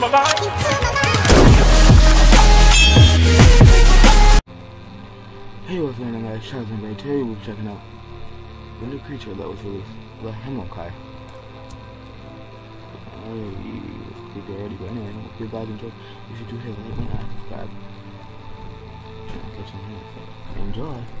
my mind. Hey, what's going on guys? Charles and Today we're checking out the new creature that was released, the Hemokai. Alright, creepy already, but anyway, hope you guys. If you do hit like button and subscribe. Enjoy.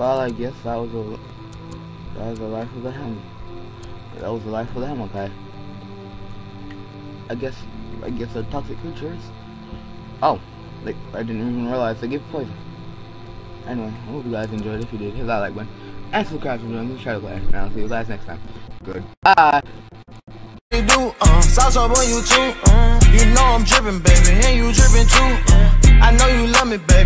Well, I guess that was a that was the life of the ham. That was the life of the ham, okay. I guess I guess the toxic creatures. Oh, like I didn't even realize they give poison. Anyway, I hope you guys enjoyed. If you did, hit that like button and subscribe to. Let's try to play. And I'll see you guys next time. Good. Bye. Do, uh, on uh, you know I'm baby, and you too, uh, I know you love me, baby.